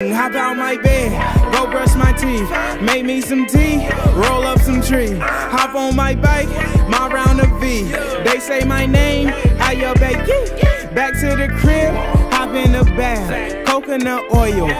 Hop out my bed, go brush my teeth, make me some tea, roll up some tree, hop on my bike, my round of V. They say my name, Aya Baby. Back to the crib, hop in the bath, coconut oil.